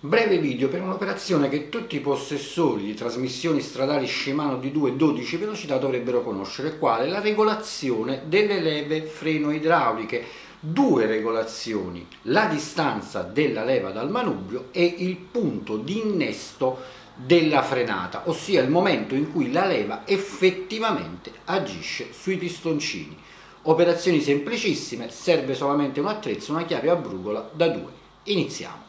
Breve video per un'operazione che tutti i possessori di trasmissioni stradali Shimano di 2 e 12 velocità dovrebbero conoscere, quale la regolazione delle leve freno idrauliche. Due regolazioni, la distanza della leva dal manubrio e il punto di innesto della frenata, ossia il momento in cui la leva effettivamente agisce sui pistoncini. Operazioni semplicissime, serve solamente un attrezzo, una chiave a brugola da 2. Iniziamo.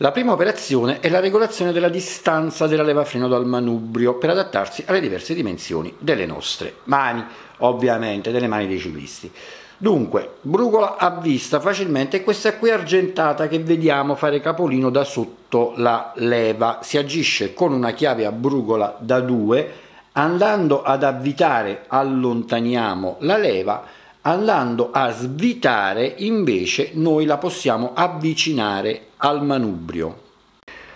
La prima operazione è la regolazione della distanza della leva freno dal manubrio per adattarsi alle diverse dimensioni delle nostre mani, ovviamente delle mani dei ciclisti. Dunque, brugola a vista facilmente, questa qui argentata che vediamo fare capolino da sotto la leva, si agisce con una chiave a brugola da 2, andando ad avvitare allontaniamo la leva, andando a svitare invece noi la possiamo avvicinare al manubrio.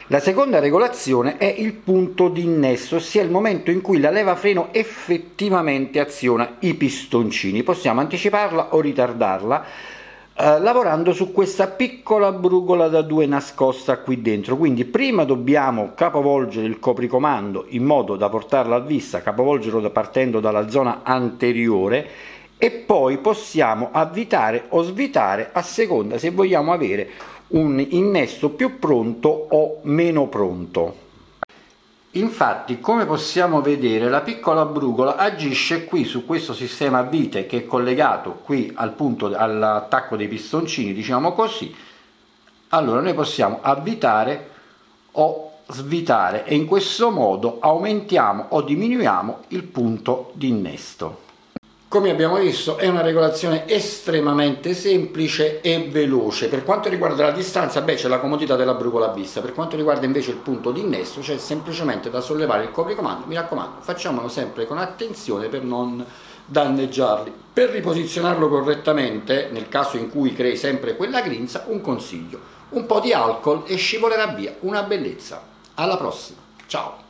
La seconda regolazione è il punto di innesto, ossia il momento in cui la leva freno effettivamente aziona i pistoncini. Possiamo anticiparla o ritardarla eh, lavorando su questa piccola brugola da due nascosta qui dentro. Quindi prima dobbiamo capovolgere il copricomando in modo da portarla a vista, capovolgerlo partendo dalla zona anteriore e poi possiamo avvitare o svitare a seconda se vogliamo avere un innesto più pronto o meno pronto. Infatti, come possiamo vedere, la piccola brugola agisce qui su questo sistema a vite che è collegato qui al punto all'attacco dei pistoncini, diciamo così. Allora noi possiamo avvitare o svitare e in questo modo aumentiamo o diminuiamo il punto di innesto. Come abbiamo visto è una regolazione estremamente semplice e veloce. Per quanto riguarda la distanza, beh c'è la comodità della brucola vista. Per quanto riguarda invece il punto di innesto, c'è semplicemente da sollevare il copricomando. Mi raccomando, facciamolo sempre con attenzione per non danneggiarli. Per riposizionarlo correttamente, nel caso in cui crei sempre quella grinza, un consiglio. Un po' di alcol e scivolerà via. Una bellezza. Alla prossima. Ciao.